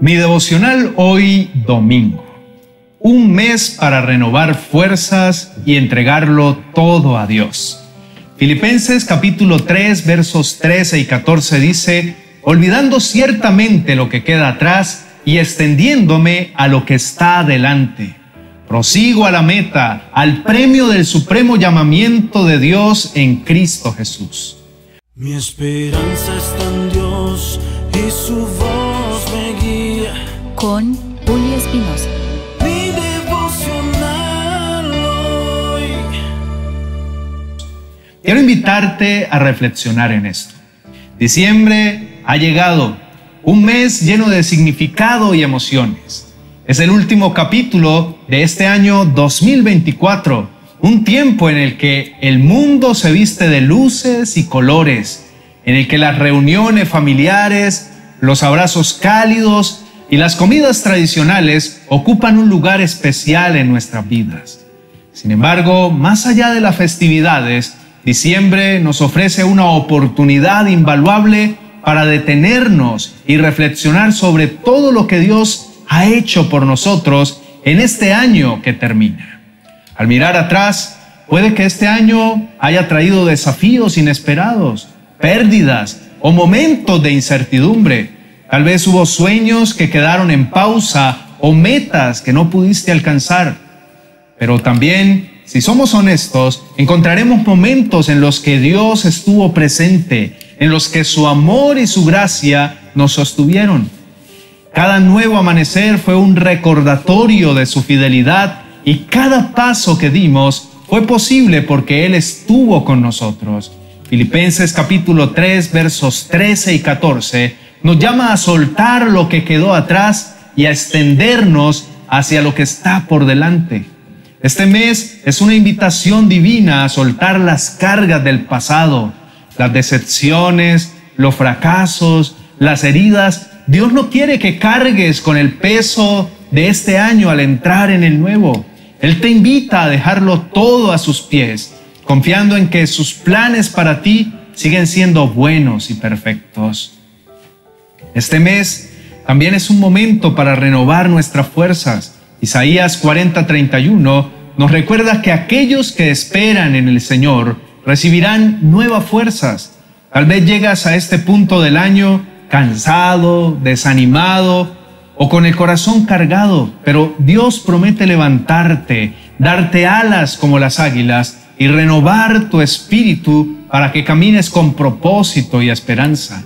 Mi devocional hoy domingo. Un mes para renovar fuerzas y entregarlo todo a Dios. Filipenses capítulo 3 versos 13 y 14 dice, olvidando ciertamente lo que queda atrás y extendiéndome a lo que está adelante. Prosigo a la meta, al premio del supremo llamamiento de Dios en Cristo Jesús. Mi esperanza está en Dios y su voz. Con Julio Espinosa. Mi devocional hoy. Quiero invitarte a reflexionar en esto. Diciembre ha llegado, un mes lleno de significado y emociones. Es el último capítulo de este año 2024 un tiempo en el que el mundo se viste de luces y colores, en el que las reuniones familiares, los abrazos cálidos y las comidas tradicionales ocupan un lugar especial en nuestras vidas. Sin embargo, más allá de las festividades, diciembre nos ofrece una oportunidad invaluable para detenernos y reflexionar sobre todo lo que Dios ha hecho por nosotros en este año que termina. Al mirar atrás, puede que este año haya traído desafíos inesperados, pérdidas o momentos de incertidumbre. Tal vez hubo sueños que quedaron en pausa o metas que no pudiste alcanzar. Pero también, si somos honestos, encontraremos momentos en los que Dios estuvo presente, en los que su amor y su gracia nos sostuvieron. Cada nuevo amanecer fue un recordatorio de su fidelidad y cada paso que dimos fue posible porque Él estuvo con nosotros. Filipenses capítulo 3 versos 13 y 14 nos llama a soltar lo que quedó atrás y a extendernos hacia lo que está por delante. Este mes es una invitación divina a soltar las cargas del pasado, las decepciones, los fracasos, las heridas. Dios no quiere que cargues con el peso de este año al entrar en el nuevo. Él te invita a dejarlo todo a sus pies, confiando en que sus planes para ti siguen siendo buenos y perfectos. Este mes también es un momento para renovar nuestras fuerzas. Isaías 40:31 nos recuerda que aquellos que esperan en el Señor recibirán nuevas fuerzas. Tal vez llegas a este punto del año cansado, desanimado, o con el corazón cargado, pero Dios promete levantarte, darte alas como las águilas y renovar tu espíritu para que camines con propósito y esperanza.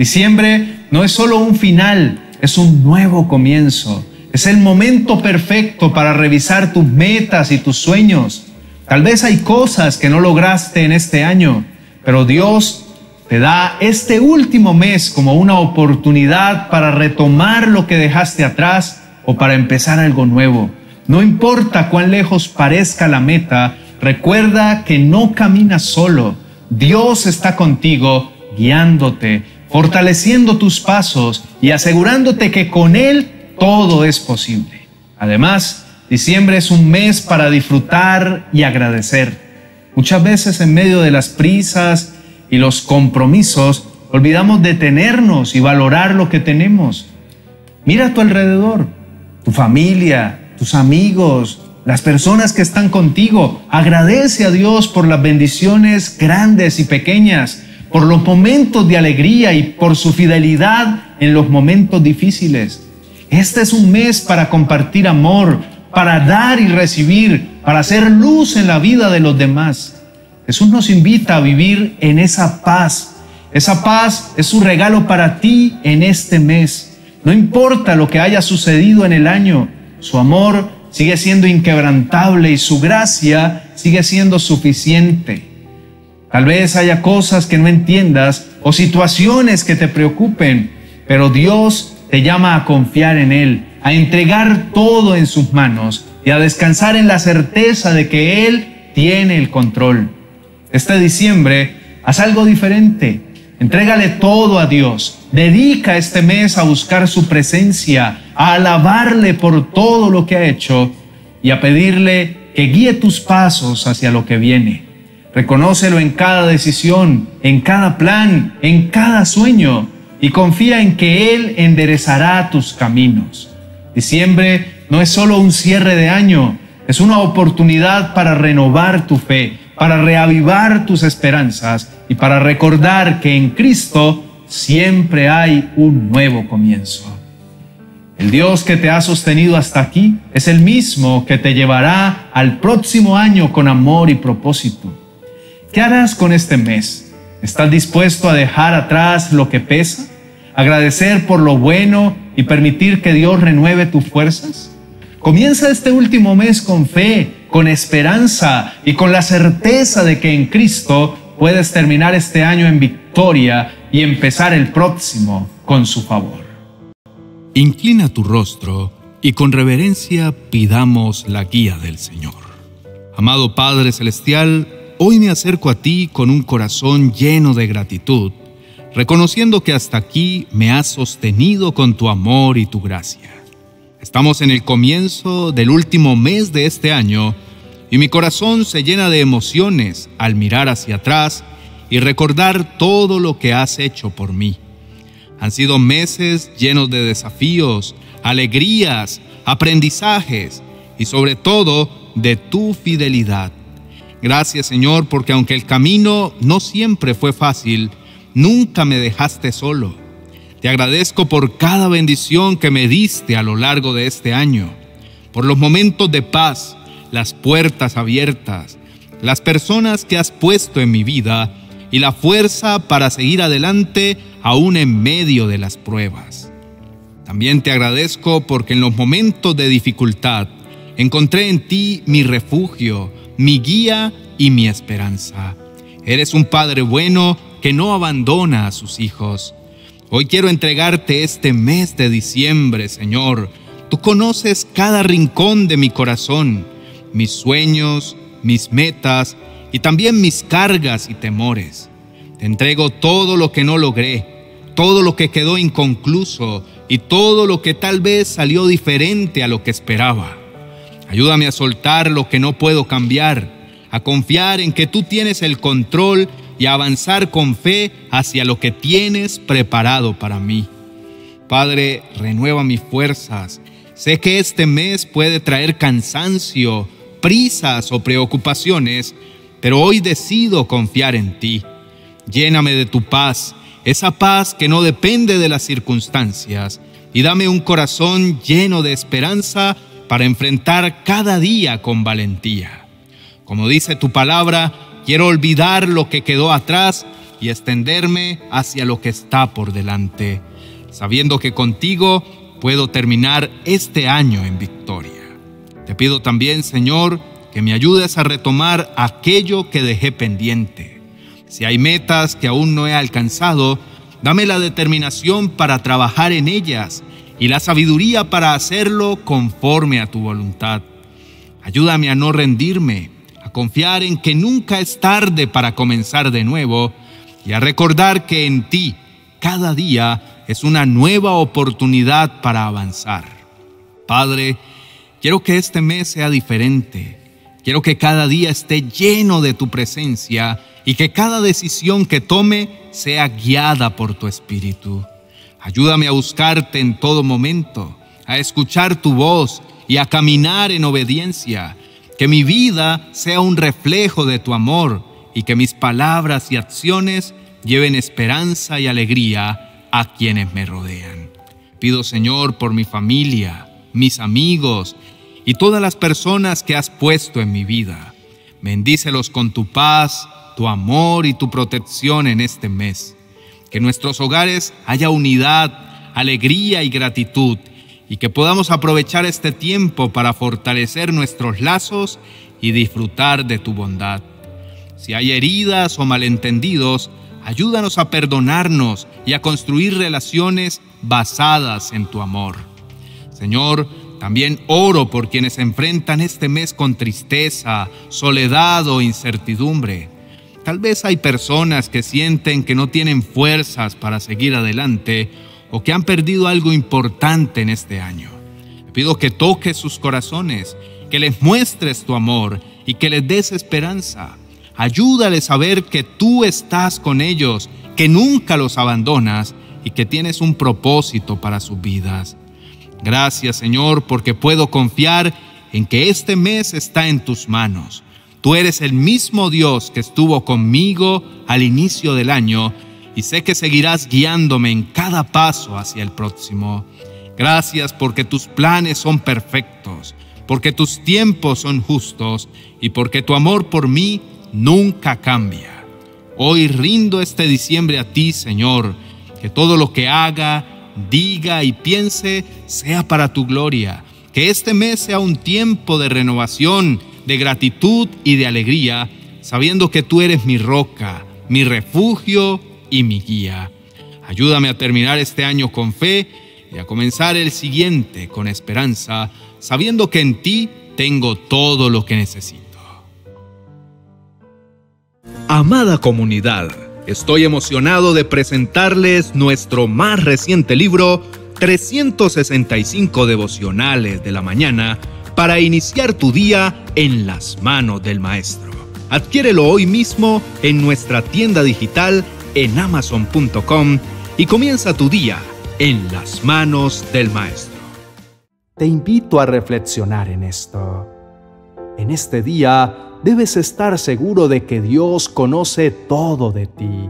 Diciembre no es solo un final, es un nuevo comienzo. Es el momento perfecto para revisar tus metas y tus sueños. Tal vez hay cosas que no lograste en este año, pero Dios te da este último mes como una oportunidad para retomar lo que dejaste atrás o para empezar algo nuevo. No importa cuán lejos parezca la meta, recuerda que no caminas solo. Dios está contigo, guiándote, fortaleciendo tus pasos y asegurándote que con Él todo es posible. Además, diciembre es un mes para disfrutar y agradecer. Muchas veces en medio de las prisas, y los compromisos, olvidamos detenernos y valorar lo que tenemos. Mira a tu alrededor, tu familia, tus amigos, las personas que están contigo. Agradece a Dios por las bendiciones grandes y pequeñas, por los momentos de alegría y por su fidelidad en los momentos difíciles. Este es un mes para compartir amor, para dar y recibir, para hacer luz en la vida de los demás. Jesús nos invita a vivir en esa paz. Esa paz es un regalo para ti en este mes. No importa lo que haya sucedido en el año, su amor sigue siendo inquebrantable y su gracia sigue siendo suficiente. Tal vez haya cosas que no entiendas o situaciones que te preocupen, pero Dios te llama a confiar en Él, a entregar todo en sus manos y a descansar en la certeza de que Él tiene el control. Este diciembre, haz algo diferente. Entrégale todo a Dios. Dedica este mes a buscar su presencia, a alabarle por todo lo que ha hecho y a pedirle que guíe tus pasos hacia lo que viene. Reconócelo en cada decisión, en cada plan, en cada sueño. y confía en que Él enderezará tus caminos. Diciembre no es solo un cierre de año, es una oportunidad para renovar tu fe, para reavivar tus esperanzas y para recordar que en Cristo siempre hay un nuevo comienzo. El Dios que te ha sostenido hasta aquí es el mismo que te llevará al próximo año con amor y propósito. ¿Qué harás con este mes? ¿Estás dispuesto a dejar atrás lo que pesa? ¿Agradecer por lo bueno y permitir que Dios renueve tus fuerzas? Comienza este último mes con fe, con esperanza y con la certeza de que en Cristo puedes terminar este año en victoria y empezar el próximo con su favor. Inclina tu rostro y con reverencia pidamos la guía del Señor. Amado Padre Celestial, hoy me acerco a ti con un corazón lleno de gratitud, reconociendo que hasta aquí me has sostenido con tu amor y tu gracia. Estamos en el comienzo del último mes de este año y mi corazón se llena de emociones al mirar hacia atrás y recordar todo lo que has hecho por mí. Han sido meses llenos de desafíos, alegrías, aprendizajes y sobre todo de tu fidelidad. Gracias Señor porque aunque el camino no siempre fue fácil, nunca me dejaste solo. Te agradezco por cada bendición que me diste a lo largo de este año, por los momentos de paz, las puertas abiertas, las personas que has puesto en mi vida y la fuerza para seguir adelante aún en medio de las pruebas. También te agradezco porque en los momentos de dificultad encontré en ti mi refugio, mi guía y mi esperanza. Eres un Padre bueno que no abandona a sus hijos. Hoy quiero entregarte este mes de diciembre, Señor. Tú conoces cada rincón de mi corazón, mis sueños, mis metas y también mis cargas y temores. Te entrego todo lo que no logré, todo lo que quedó inconcluso y todo lo que tal vez salió diferente a lo que esperaba. Ayúdame a soltar lo que no puedo cambiar, a confiar en que tú tienes el control y a avanzar con fe hacia lo que tienes preparado para mí. Padre, renueva mis fuerzas. Sé que este mes puede traer cansancio, prisas o preocupaciones, pero hoy decido confiar en ti. Lléname de tu paz, esa paz que no depende de las circunstancias, y dame un corazón lleno de esperanza para enfrentar cada día con valentía. Como dice tu palabra, quiero olvidar lo que quedó atrás y extenderme hacia lo que está por delante, sabiendo que contigo puedo terminar este año en victoria. Te pido también, Señor, que me ayudes a retomar aquello que dejé pendiente si hay metas que aún no he alcanzado, dame la determinación para trabajar en ellas y la sabiduría para hacerlo conforme a tu voluntad. Ayúdame a no rendirme, a confiar en que nunca es tarde para comenzar de nuevo y a recordar que en ti cada día es una nueva oportunidad para avanzar. Padre, quiero que este mes sea diferente. Quiero que cada día esté lleno de tu presencia y que cada decisión que tome sea guiada por tu espíritu. Ayúdame a buscarte en todo momento, a escuchar tu voz y a caminar en obediencia. Que mi vida sea un reflejo de tu amor y que mis palabras y acciones lleven esperanza y alegría a quienes me rodean. Pido Señor por mi familia, mis amigos y todas las personas que has puesto en mi vida. Bendícelos con tu paz tu amor y tu protección en este mes. Que en nuestros hogares haya unidad, alegría y gratitud y que podamos aprovechar este tiempo para fortalecer nuestros lazos y disfrutar de tu bondad. Si hay heridas o malentendidos, ayúdanos a perdonarnos y a construir relaciones basadas en tu amor. Señor, también oro por quienes enfrentan este mes con tristeza, soledad o incertidumbre. Tal vez hay personas que sienten que no tienen fuerzas para seguir adelante o que han perdido algo importante en este año. Te pido que toques sus corazones, que les muestres tu amor y que les des esperanza. Ayúdales a ver que tú estás con ellos, que nunca los abandonas y que tienes un propósito para sus vidas. Gracias Señor porque puedo confiar en que este mes está en tus manos. Tú eres el mismo Dios que estuvo conmigo al inicio del año y sé que seguirás guiándome en cada paso hacia el próximo. Gracias porque tus planes son perfectos, porque tus tiempos son justos y porque tu amor por mí nunca cambia. Hoy rindo este diciembre a ti, Señor, que todo lo que haga, diga y piense sea para tu gloria. Que este mes sea un tiempo de renovación, de gratitud y de alegría, sabiendo que tú eres mi roca, mi refugio y mi guía. Ayúdame a terminar este año con fe y a comenzar el siguiente con esperanza, sabiendo que en ti tengo todo lo que necesito. Amada comunidad, estoy emocionado de presentarles nuestro más reciente libro, 365 devocionales de la mañana, para iniciar tu día en las manos del Maestro. Adquiérelo hoy mismo en nuestra tienda digital en amazon.com y comienza tu día en las manos del Maestro. Te invito a reflexionar en esto. En este día debes estar seguro de que Dios conoce todo de ti.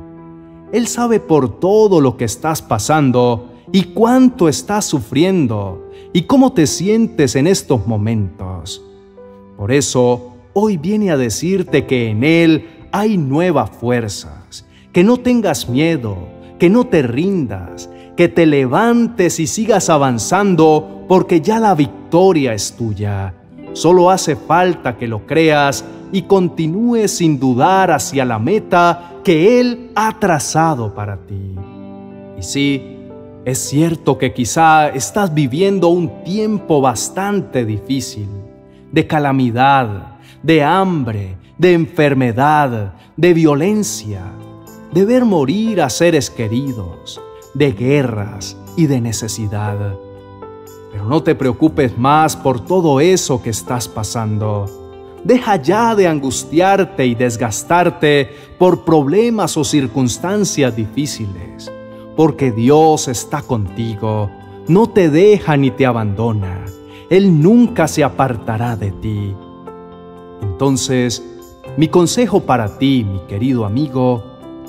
Él sabe por todo lo que estás pasando y cuánto estás sufriendo y cómo te sientes en estos momentos. Por eso, hoy viene a decirte que en Él hay nuevas fuerzas que no tengas miedo, que no te rindas, que te levantes y sigas avanzando porque ya la victoria es tuya. Solo hace falta que lo creas y continúes sin dudar hacia la meta que Él ha trazado para ti. Y sí, es cierto que quizá estás viviendo un tiempo bastante difícil, de calamidad, de hambre, de enfermedad, de violencia de ver morir a seres queridos, de guerras y de necesidad. Pero no te preocupes más por todo eso que estás pasando. Deja ya de angustiarte y desgastarte por problemas o circunstancias difíciles, porque Dios está contigo, no te deja ni te abandona. Él nunca se apartará de ti. Entonces, mi consejo para ti, mi querido amigo,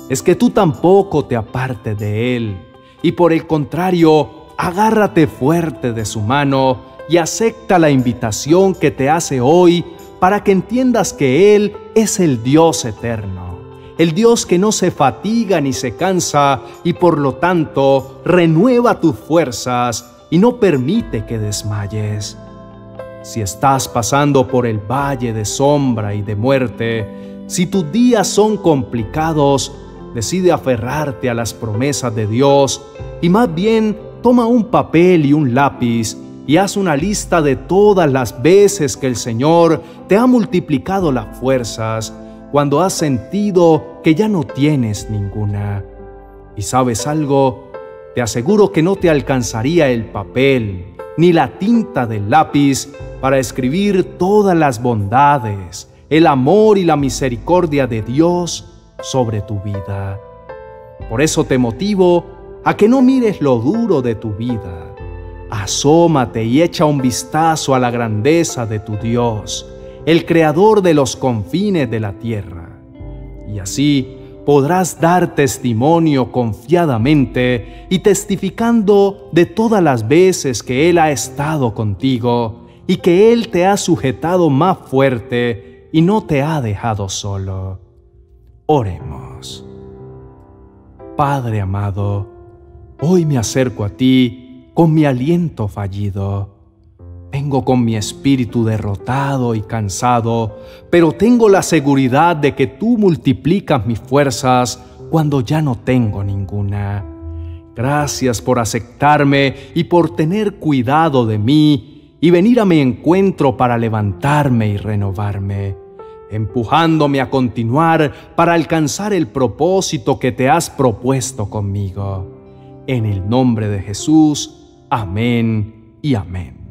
es que tú tampoco te apartes de Él, y por el contrario, agárrate fuerte de su mano y acepta la invitación que te hace hoy para que entiendas que Él es el Dios eterno, el Dios que no se fatiga ni se cansa y por lo tanto renueva tus fuerzas y no permite que desmayes. Si estás pasando por el valle de sombra y de muerte, si tus días son complicados, decide aferrarte a las promesas de Dios y más bien toma un papel y un lápiz y haz una lista de todas las veces que el Señor te ha multiplicado las fuerzas cuando has sentido que ya no tienes ninguna. Y sabes algo, te aseguro que no te alcanzaría el papel ni la tinta del lápiz para escribir todas las bondades, el amor y la misericordia de Dios sobre tu vida. Por eso te motivo a que no mires lo duro de tu vida. Asómate y echa un vistazo a la grandeza de tu Dios, el creador de los confines de la tierra. Y así podrás dar testimonio confiadamente y testificando de todas las veces que Él ha estado contigo y que Él te ha sujetado más fuerte y no te ha dejado solo. Oremos. Padre amado, hoy me acerco a ti con mi aliento fallido. Vengo con mi espíritu derrotado y cansado, pero tengo la seguridad de que tú multiplicas mis fuerzas cuando ya no tengo ninguna. Gracias por aceptarme y por tener cuidado de mí y venir a mi encuentro para levantarme y renovarme empujándome a continuar para alcanzar el propósito que te has propuesto conmigo. En el nombre de Jesús, amén y amén.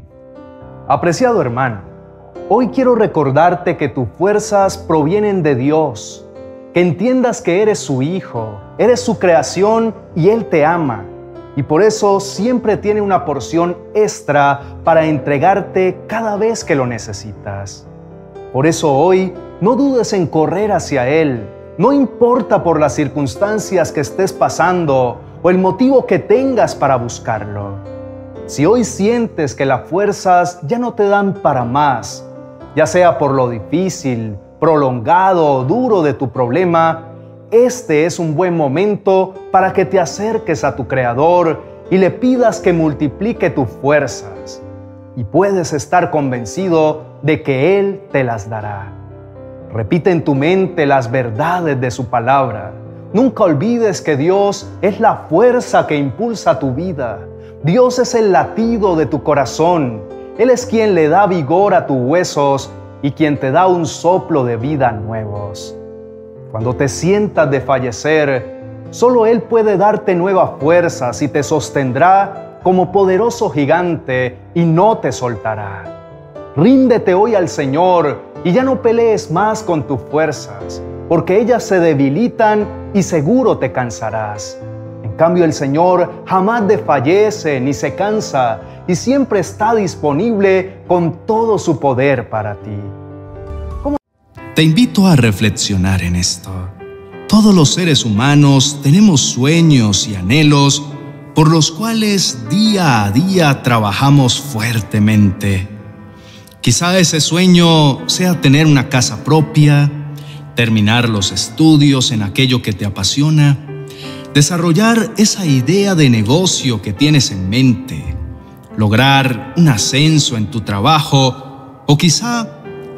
Apreciado hermano, hoy quiero recordarte que tus fuerzas provienen de Dios, que entiendas que eres su hijo, eres su creación y Él te ama y por eso siempre tiene una porción extra para entregarte cada vez que lo necesitas. Por eso hoy no dudes en correr hacia Él, no importa por las circunstancias que estés pasando o el motivo que tengas para buscarlo. Si hoy sientes que las fuerzas ya no te dan para más, ya sea por lo difícil, prolongado o duro de tu problema, este es un buen momento para que te acerques a tu Creador y le pidas que multiplique tus fuerzas. Y puedes estar convencido de que Él te las dará. Repite en tu mente las verdades de su palabra. Nunca olvides que Dios es la fuerza que impulsa tu vida. Dios es el latido de tu corazón. Él es quien le da vigor a tus huesos y quien te da un soplo de vida nuevos. Cuando te sientas de fallecer, solo Él puede darte nuevas fuerzas y te sostendrá como poderoso gigante y no te soltará. Ríndete hoy al Señor y ya no pelees más con tus fuerzas, porque ellas se debilitan y seguro te cansarás. Cambio el Señor jamás desfallece ni se cansa y siempre está disponible con todo su poder para ti. Te invito a reflexionar en esto. Todos los seres humanos tenemos sueños y anhelos por los cuales día a día trabajamos fuertemente Quizá ese sueño sea tener una casa propia, terminar los estudios en aquello que te apasiona, desarrollar esa idea de negocio que tienes en mente, lograr un ascenso en tu trabajo o quizá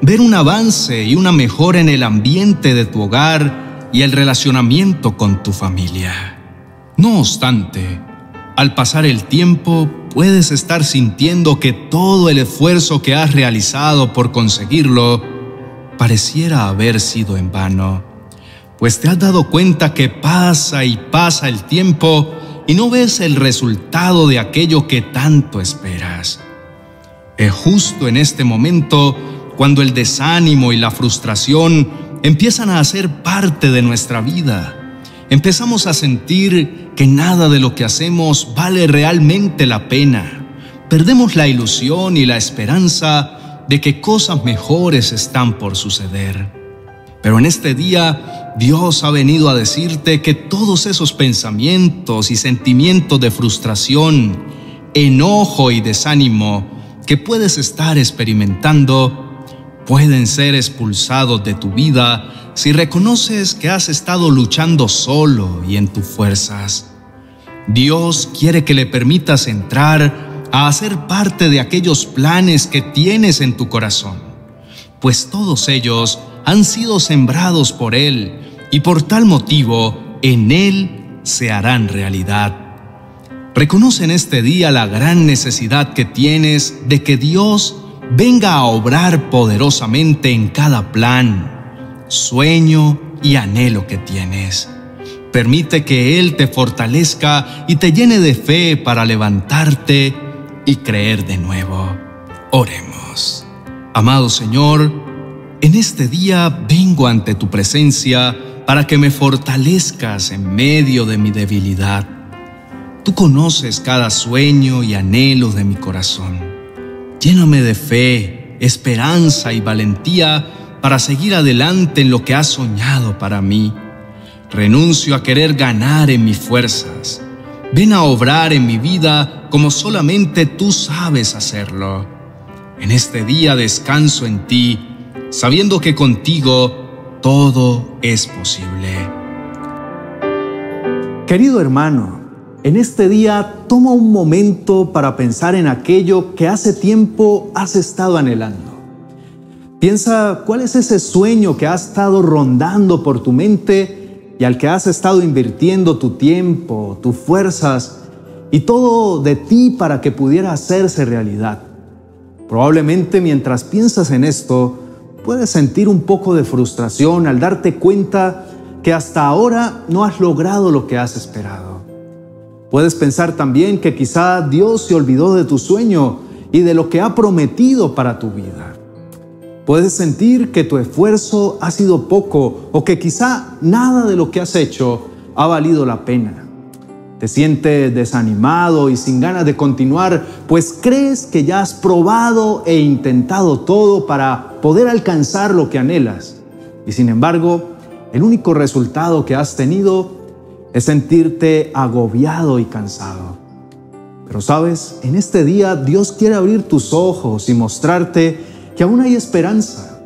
ver un avance y una mejora en el ambiente de tu hogar y el relacionamiento con tu familia. No obstante, al pasar el tiempo puedes estar sintiendo que todo el esfuerzo que has realizado por conseguirlo pareciera haber sido en vano, pues te has dado cuenta que pasa y pasa el tiempo y no ves el resultado de aquello que tanto esperas. Es justo en este momento cuando el desánimo y la frustración empiezan a ser parte de nuestra vida empezamos a sentir que nada de lo que hacemos vale realmente la pena. Perdemos la ilusión y la esperanza de que cosas mejores están por suceder. Pero en este día Dios ha venido a decirte que todos esos pensamientos y sentimientos de frustración, enojo y desánimo que puedes estar experimentando pueden ser expulsados de tu vida si reconoces que has estado luchando solo y en tus fuerzas. Dios quiere que le permitas entrar a hacer parte de aquellos planes que tienes en tu corazón, pues todos ellos han sido sembrados por Él y por tal motivo en Él se harán realidad. Reconoce en este día la gran necesidad que tienes de que Dios venga a obrar poderosamente en cada plan, sueño y anhelo que tienes. Permite que Él te fortalezca y te llene de fe para levantarte y creer de nuevo. Oremos. Amado Señor, en este día vengo ante tu presencia para que me fortalezcas en medio de mi debilidad. Tú conoces cada sueño y anhelo de mi corazón. Lléname de fe, esperanza y valentía para seguir adelante en lo que has soñado para mí. Renuncio a querer ganar en mis fuerzas. Ven a obrar en mi vida como solamente tú sabes hacerlo. En este día descanso en ti, sabiendo que contigo todo es posible. Querido hermano, en este día toma un momento para pensar en aquello que hace tiempo has estado anhelando. Piensa cuál es ese sueño que ha estado rondando por tu mente y al que has estado invirtiendo tu tiempo, tus fuerzas y todo de ti para que pudiera hacerse realidad. Probablemente mientras piensas en esto, puedes sentir un poco de frustración al darte cuenta que hasta ahora no has logrado lo que has esperado. Puedes pensar también que quizá Dios se olvidó de tu sueño y de lo que ha prometido para tu vida. Puedes sentir que tu esfuerzo ha sido poco o que quizá nada de lo que has hecho ha valido la pena. Te sientes desanimado y sin ganas de continuar, pues crees que ya has probado e intentado todo para poder alcanzar lo que anhelas. Y sin embargo, el único resultado que has tenido es sentirte agobiado y cansado. Pero sabes, en este día Dios quiere abrir tus ojos y mostrarte que aún hay esperanza,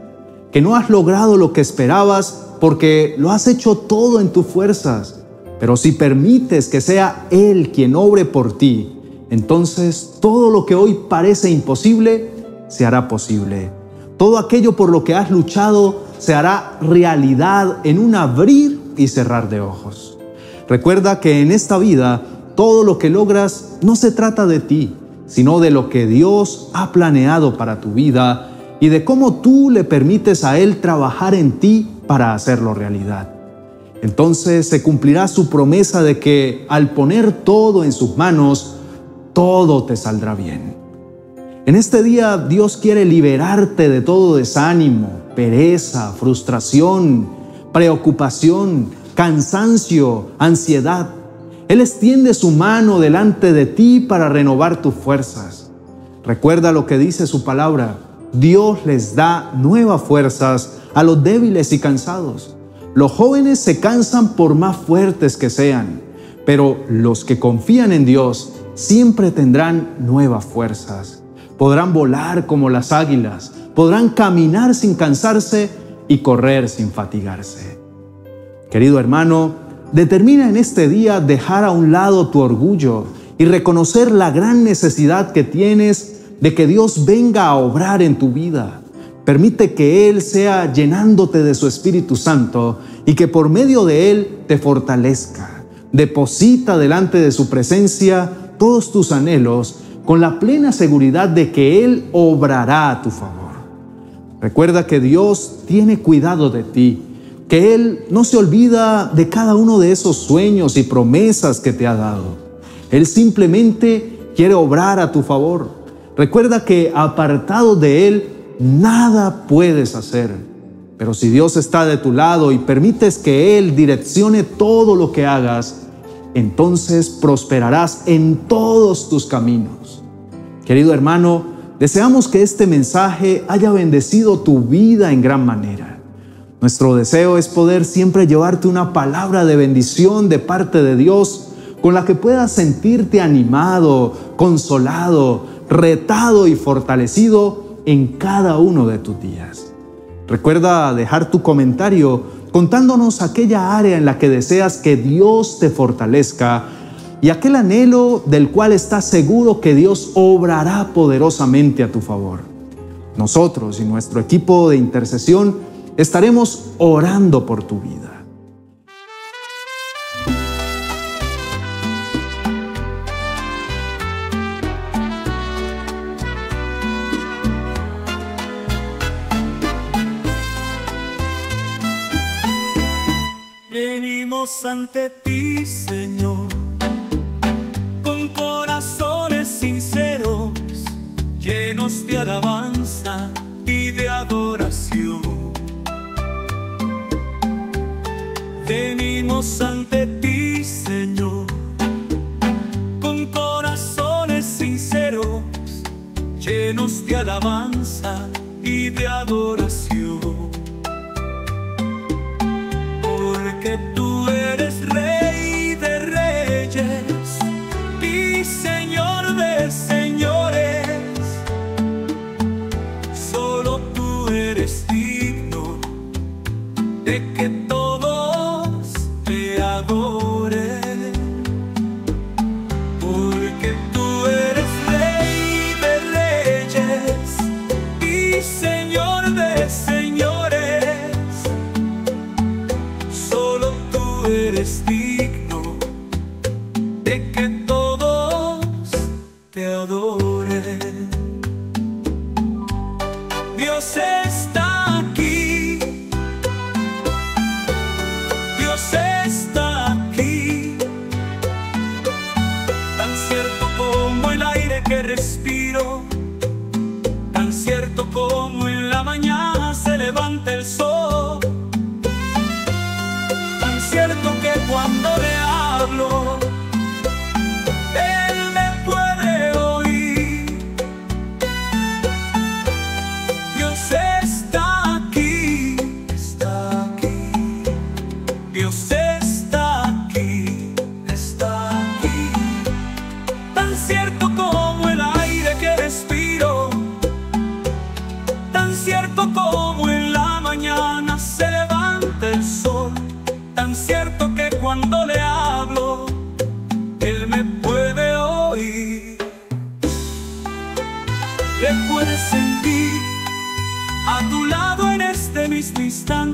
que no has logrado lo que esperabas porque lo has hecho todo en tus fuerzas pero si permites que sea Él quien obre por ti, entonces todo lo que hoy parece imposible se hará posible. Todo aquello por lo que has luchado se hará realidad en un abrir y cerrar de ojos. Recuerda que en esta vida todo lo que logras no se trata de ti, sino de lo que Dios ha planeado para tu vida y de cómo tú le permites a Él trabajar en ti para hacerlo realidad. Entonces se cumplirá su promesa de que al poner todo en sus manos, todo te saldrá bien. En este día Dios quiere liberarte de todo desánimo, pereza, frustración, preocupación, cansancio, ansiedad. Él extiende su mano delante de ti para renovar tus fuerzas. Recuerda lo que dice su palabra. Dios les da nuevas fuerzas a los débiles y cansados. Los jóvenes se cansan por más fuertes que sean, pero los que confían en Dios siempre tendrán nuevas fuerzas. Podrán volar como las águilas, podrán caminar sin cansarse y correr sin fatigarse. Querido hermano, determina en este día dejar a un lado tu orgullo y reconocer la gran necesidad que tienes de que Dios venga a obrar en tu vida. Permite que Él sea llenándote de su Espíritu Santo y que por medio de Él te fortalezca. Deposita delante de su presencia todos tus anhelos con la plena seguridad de que Él obrará a tu favor. Recuerda que Dios tiene cuidado de ti, que Él no se olvida de cada uno de esos sueños y promesas que te ha dado. Él simplemente quiere obrar a tu favor. Recuerda que apartado de Él, nada puedes hacer. Pero si Dios está de tu lado y permites que Él direccione todo lo que hagas, entonces prosperarás en todos tus caminos. Querido hermano, deseamos que este mensaje haya bendecido tu vida en gran manera. Nuestro deseo es poder siempre llevarte una palabra de bendición de parte de Dios con la que puedas sentirte animado, consolado, retado y fortalecido en cada uno de tus días. Recuerda dejar tu comentario contándonos aquella área en la que deseas que Dios te fortalezca y aquel anhelo del cual estás seguro que Dios obrará poderosamente a tu favor. Nosotros y nuestro equipo de intercesión estaremos orando por tu vida. Ante ti, Señor, con corazones sinceros, llenos de alabanza y de adoración. Venimos ante ti, Señor, con corazones sinceros, llenos de alabanza y de adoración.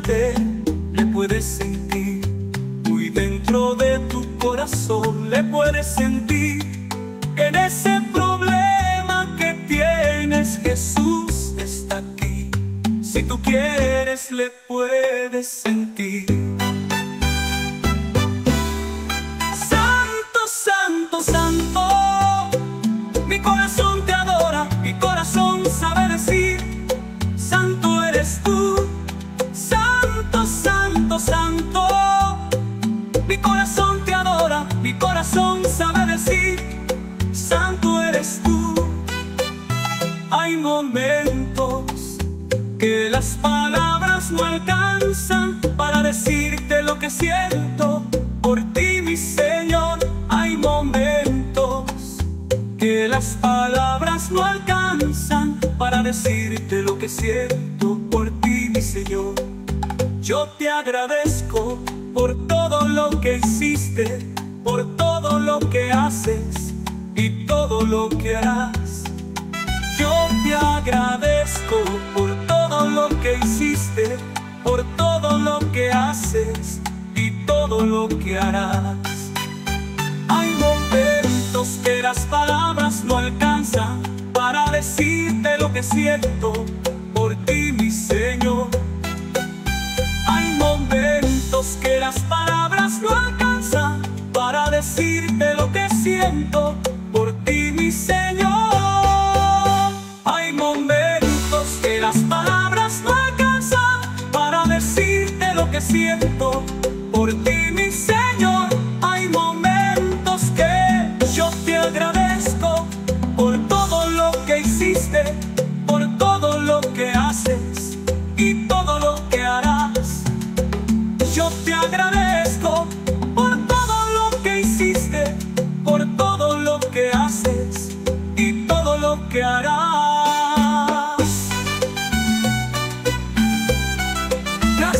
Le puedes sentir. Muy dentro de tu corazón, le puedes sentir. No alcanzan para decirte lo que siento por ti, mi Señor. Hay momentos que las palabras no alcanzan para decirte lo que siento por ti, mi Señor. Yo te agradezco por todo lo que hiciste, por todo lo que haces y todo lo que harás. Yo te agradezco por todo lo que hiciste, por todo lo que haces y todo lo que harás. Hay momentos que las palabras no alcanzan para decirte lo que siento por ti, mi Señor. Hay momentos que las palabras no alcanzan para decirte lo que siento siento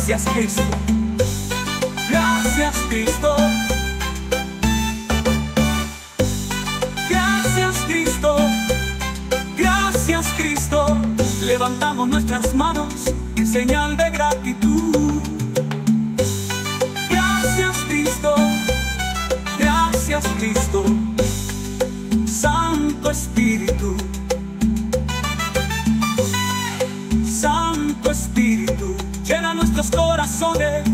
Gracias Cristo. Gracias Cristo. Gracias Cristo. Gracias Cristo. Levantamos nuestras manos en señal de gratitud. Gracias Cristo. Gracias Cristo. Nuestros corazones.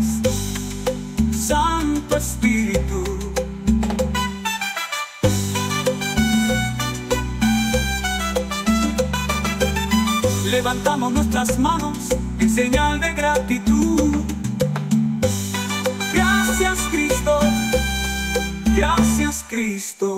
Santo Espíritu. Levantamos nuestras manos en señal de gratitud. Gracias Cristo, gracias Cristo.